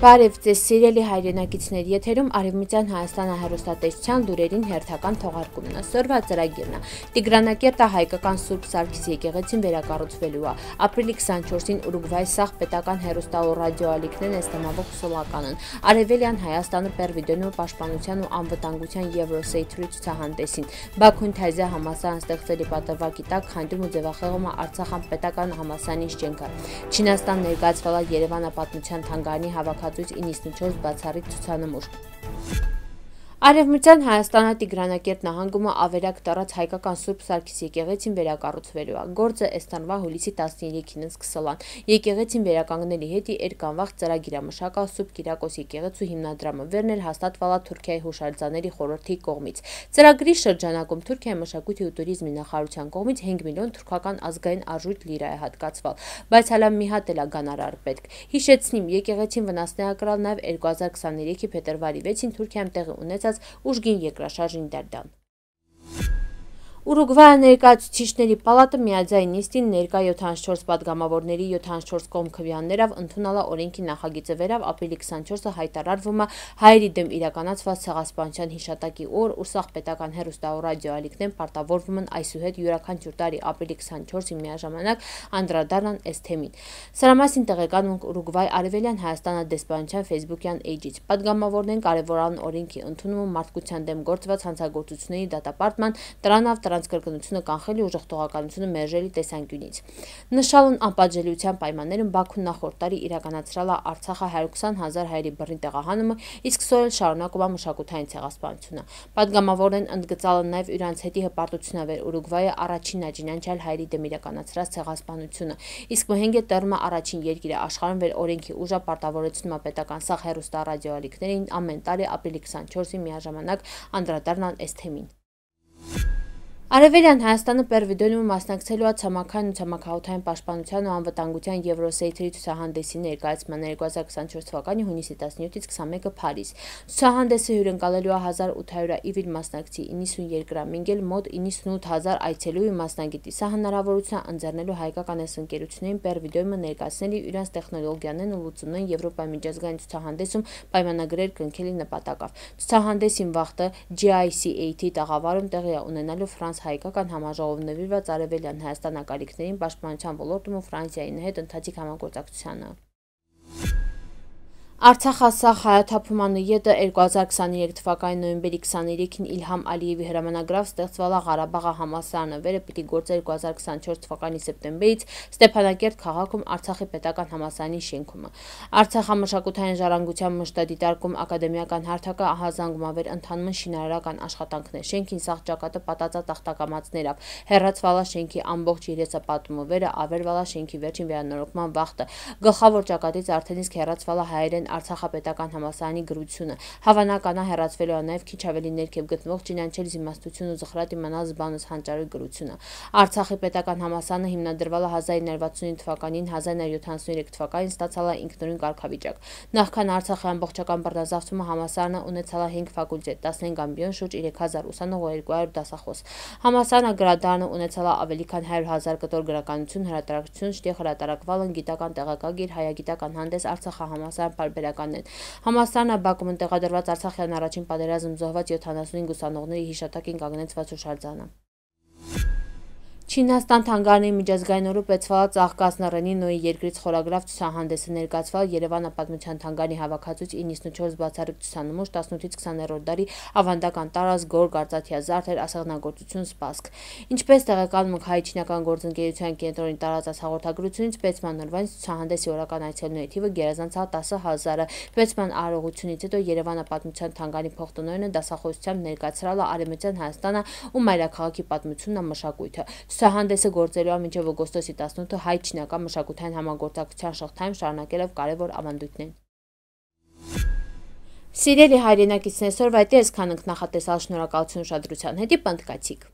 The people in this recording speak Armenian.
Բարև ձեզ սիրելի հայրենակիցներ, եթերում Արևմտյան Հայաստանը հերոստատեսչության լուրերին հերթական թողարկումն է։ Սորվա ծրագիրն է։ Տիգրանակերտը հայկական Սուրբ Սարգիս եկեղեցին վերակառուցվելու է։ Ապրիլի 24-ին Ուրուգվայ սախ պետական հերոստա ու ռադիոալիքներն էստամավող սոլականն։ Արևելյան Հայաստանը Պերվիդոնու պաշտպանության ու անվտանգության Եվրոսեյթրի ցուցահանդեսին։ Բաքուն Թայզե համասարան ստեղծելի պատրվակի տակ խանդում ու ձևախեղում է Արցախան պետական համասարանի շենքը։ Չինաստան ներկայացվել է Երևանը պատմության թանգարանի հավաքած հատուց 94 բացառիկ ցուցանմուր։ Արևմտյան Հայաստանը Տիգրանակերտ նահանգումը ավերակ տարած հայկական Սուրբ Սարգիս եկեղեցին վերակառուցվելու է։ Գործը այս տարվա հուլիսի 13-ին սկսել է։ Եկեղեցին վերականգնելի հետ երկանվախ ծրագիրամշակա Սուրբ Կիրակոս եկեղեցու հիմնադրամը վերնել հաստատվալա Թուրքիայի հուշարձաների խորհրդի կողմից։ Ծրագրի շրջանակում Թուրքիայի մշակույթի ու туриզմի նախարարության կողմից 5 միլիոն թուրքական ազգային արժույթ լիրա է հատկացվել, բայց հələ մի հատ էլ է գանարար պետք։ Հիշեցնիմ, եկեղեցին վնասն է ակրալ նաև 2023-ի փետրվարի 6-ին Թուրքիայում տեղի ունեցած ուժգին երկրաշարժին դարդան։ Ուրուգվայա ներկայացուցիչների պալատը միաձայն նիստին ներկա 74 падգամավորների 74 կոմքը վյաններով ընդունալա օրենքի նախագիծը վերավ ապրիլի 24-ը հայտարարվում է հայերի դեմ իրականացված ցեղասպանության հիշատակի օր ուրսախ պետական հերոստաուրադիո ալիքներն պարտավորվում են այսուհետ յուրաքանչյուր տարի ապրիլի 24-ին միաժամանակ անդրադառնան այս թեմին։ Սրա մասին տեղեկանունք Ուրուգվայ Արևելյան Հայաստանը դեսպանության Facebook-յան էջից։ Падգամավորներն կարևորան օրենքի ընդունումը մարդկության դեմ գործված հանցագործությունների դատապարտման, տրանավ նրանց կրկնությունը կանխելի ուժեղ տողականությունը մերժելի տեսանկյունից։ Նշալն անպատժելիության պայմաններում Բաքուն նախորդ տարի իրականացրել է Արցախը 120 հազար հայերի բռնի տեղահանումը, իսկ սորել շարունակում է մշակութային ցեղասպանությունը։ Պատգամավորն ընդգծալ են նաև իրանց հետի հպարտությունը վեր Ուրուգվայը առաջին աճինանչալ հայերի դեմ իրականացրած ցեղասպանությունը։ Իսկ Մհենգե Տերմը առաջին երկիրը աշխարհում վեր օրենքի ուժը պարտավորեցնում է պետական սախ հերոստա ռադիոալիքներին ամեն տարի ապրիլի 24-ի միաժամանակ անդրադառնալ այս թեմին։ Արևելյան Հայաստանը Պերվիդոնիում մասնակցելու է ցամաքային ու ցամաքահայության պաշտպանության ու անվտանգության Եվրոսեյթերի ցուցահանդեսի ներկայացման 2024 թվականի հունիսի 17-ից 21-ը Փարիզ։ Ցուցահանդեսը հյուրընկալելու է 1800 իվիլ մասնակցի 90 երկրամինգել մոտ 98000 այցելուի մասնագետի։ Սա հնարավորություն է ընձեռնելու հայկական այս ընկերություններին Պերվիդոնիումը ներկայացնել իրենց տեխնոլոգիաներն ու լուծումներն Եվրոպայի միջազգային ցուցահանդեսում պայմանագրեր կնքելի նպատակով։ Ցուցահանդեսին վաղտը GICAT տաղավարում տեղի է ունենալու Ֆրանս հայկական համաժողով նվիրված Արևելյան Հայաստան ակալիքներին պաշտպանության ոլորտում ու Ֆրանսիայի հետ ընթացիկ համագործակցությանը։ Արցախասախ հայաթափումանը յետը 2023 թվականի նոյեմբերի 23-ին Իլհամ Ալիևի հրամանագրավ ստեղծվալա Ղարաբաղը համասարանը վերը պիտի գործեր 2024 թվականի սեպտեմբերից Ստեփանակերտ քաղաքում Արցախի պետական համասարանի շենքում։ Արցախամշակութային ժառանգության մշտադիտարկում ակադեմիական հարթակը ահազանգում ավեր ընթանում են շինարարական աշխատանքներ։ Շենքին սաղ ճակատը պատածա տախտակամածներով։ Հերրացվալա շենքի ամբողջ երեսապատումը վերը ավերվալա շենքի վերջին վերանորոգման վախտը։ Գլխավոր ճակատից արդեն իսկ հերրացվալա հայերեն Արցախապետական համալսարանի գրությունը։ Հավանական է հեռացվելու է նաև քիչ ավելի ներքև գտնվող Ճինանչել զիմաստություն ու զխրատ իմանալ զբանոց հանճարի գրությունը։ Արցախի պետական համալսարանը հիմնադրվել է 1965 թվականին 1973 թվականին ստացալ է ինքնուրույն կարգավիճակ։ Նախքան Արցախի ամբողջական բռնազավթումը համալսարանը ունեցել է 5 ֆակուլտետ, 15 ամբիոն, շուրջ 3000 ուսանող ու 200 դասախոս։ Համալսարանը գրադարանը ունեցել է ավելի քան 100.000 կտոր գրականություն, հրատարակություն, շտեղ հրատարակվել են գիտական տեղակագիր, հայագիտական հանդես, Արցախահամալսարան տարբերականն են։ Համաստանը Բաքվում տեղադրված Արցախյան առաջին պատերազմ զոհված 75 ուսանողների հիշատակին կանգնեցված հուշարձանը։ Չինաստան թանգարանի միջազգայինորու պետսվալա ծաղկացնռենի նոյի երկրից խորագրավ ցուցահանդեսը ներկայացվել Երևանը պատմության թանգարանի հավաքածուց 94 բացառիկ ցուցանմուշ 18-ից 20-րդ դարի ավանդական տարած գոր գարծաթյա զարդեր ասեղնագործություն սպասք։ Ինչպես տեղեկանում ենք հայ-չինական գործընկերության կենտրոնի տարածած հաղորդագրությունից Պետսման նորվանից ցուցահանդեսի օրական այցելուների թիվը գերազանցավ 10000-ը։ Պետսման արարողությունից հետո Երևանը պատմության թանգարանի փոխտնօրենը դասախոսությամբ ներկայացրել է Արեմեցյան Հայաստանը ու մայրաքաղաքի պատմությունն ու մշակույթը։ Ցուցահանդեսը գործելու է մինչև օգոստոսի 18-ը հայ-չինական մշակութային համագործակցության շղթայում շարունակելով կարևոր ավանդույթներ։ Սիրելի հայրենակիցներ, սորվայտի այսքան ենք նախատեսալ շնորհակալություն ուշադրության հետի պնդկացիք։